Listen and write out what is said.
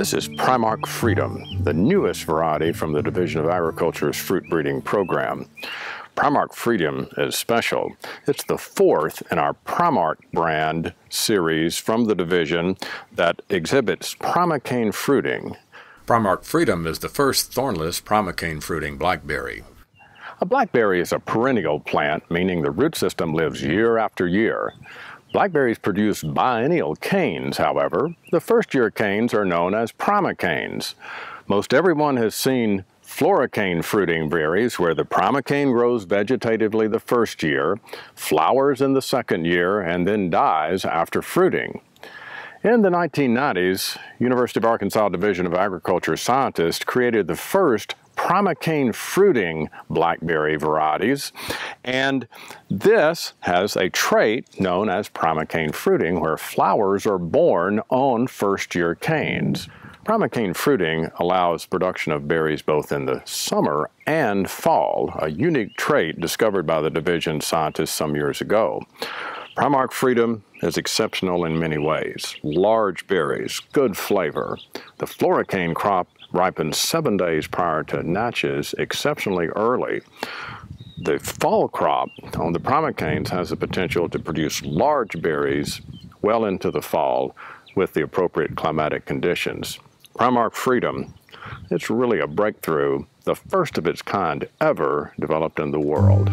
This is Prime-Ark Freedom, the newest variety from the Division of Agriculture's fruit breeding program. Prime-Ark Freedom is special. It's the fourth in our Prime-Ark brand series from the division that exhibits primocane fruiting. Prime-Ark Freedom is the first thornless primocane fruiting blackberry. A blackberry is a perennial plant, meaning the root system lives year after year. Blackberries produce biennial canes, however. The first year canes are known as primocanes. Most everyone has seen floricane fruiting berries where the primocane grows vegetatively the first year, flowers in the second year, and then dies after fruiting. In the 1990s, University of Arkansas Division of Agriculture scientists created the first primocane fruiting blackberry varieties. And this has a trait known as primocane fruiting where flowers are borne on first year canes. Primocane fruiting allows production of berries both in the summer and fall, a unique trait discovered by the division scientists some years ago. Prime-Ark Freedom is exceptional in many ways. Large berries, good flavor. The floricane crop ripens seven days prior to Natchez exceptionally early. The fall crop on the primocanes has the potential to produce large berries well into the fall with the appropriate climatic conditions. Prime-Ark Freedom, it's really a breakthrough, the first of its kind ever developed in the world.